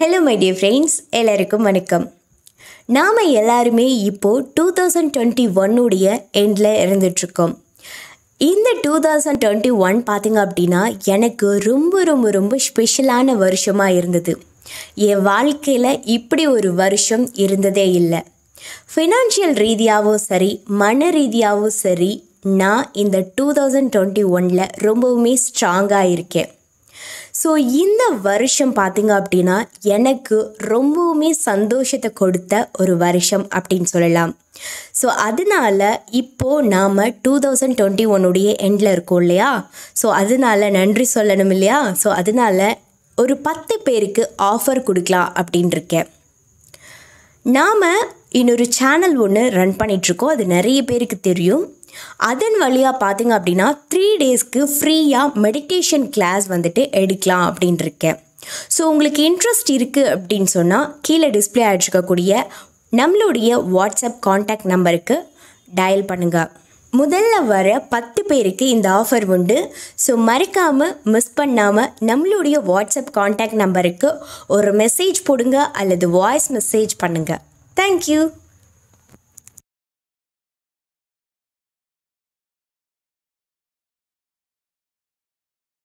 Hello my dear friends எல்லாருக்கும் வணக்கம். நாம் எல்லாருமே இப்போது டூ தௌசண்ட் டுவெண்ட்டி ஒன்னுடைய எண்டில் இருந்துகிட்ருக்கோம் இந்த டூ தௌசண்ட் டுவெண்ட்டி ஒன் பார்த்திங்க அப்படின்னா எனக்கு ரொம்ப ரொம்ப ரொம்ப ஸ்பெஷலான வருஷமாக இருந்தது. என் வாழ்க்கையில் இப்படி ஒரு வருஷம் இருந்ததே இல்லை. ஃபினான்ஷியல் ரீதியாகவும் சரி மன ரீதியாகவும் சரி நான் இந்த டூ தௌசண்ட் டுவெண்ட்டி ஒனில் ரொம்பவுமே ஸ்ட்ராங்காக இருக்கேன். ஸோ இந்த வருஷம் பார்த்திங்க அப்படின்னா எனக்கு ரொம்பவுமே சந்தோஷத்தை கொடுத்த ஒரு வருஷம் அப்படின்னு சொல்லலாம். ஸோ அதனால இப்போது நாம் டூ தௌசண்ட் டுவெண்ட்டி ஒன்னுடைய எண்டில் இருக்கோம் இல்லையா? ஸோ அதனால நன்றி சொல்லணும் இல்லையா? ஸோ அதனால ஒரு பத்து பேருக்கு ஆஃபர் கொடுக்கலாம் அப்படின்னு இருக்கேன் நாம் இன்னொரு சேனல் ஒன்று ரன் பண்ணிகிட்ருக்கோம் அது நிறைய பேருக்கு தெரியும். அதன் வழியாக பார்த்தீங்க அப்படின்னா த்ரீ டேஸ்க்கு ஃப்ரீயாக மெடிடேஷன் கிளாஸ் வந்துட்டு எடுக்கலாம் அப்படின்னு இருக்கேன் ஸோ உங்களுக்கு இன்ட்ரெஸ்ட் இருக்குது அப்படின்னு சொன்னால் கீழே டிஸ்பிளே ஆகிட்ருக்கக்கூடிய நம்மளுடைய வாட்ஸ்அப் காண்டாக்ட் நம்பருக்கு டயல் பண்ணுங்கள் முதல்ல வர பத்து பேருக்கு இந்த ஆஃபர் உண்டு. ஸோ மறக்காமல் மிஸ் பண்ணாமல் நம்மளுடைய வாட்ஸ்அப் காண்டாக்ட் நம்பருக்கு ஒரு மெசேஜ் போடுங்க அல்லது வாய்ஸ் மெசேஜ் பண்ணுங்கள் தேங்க்யூ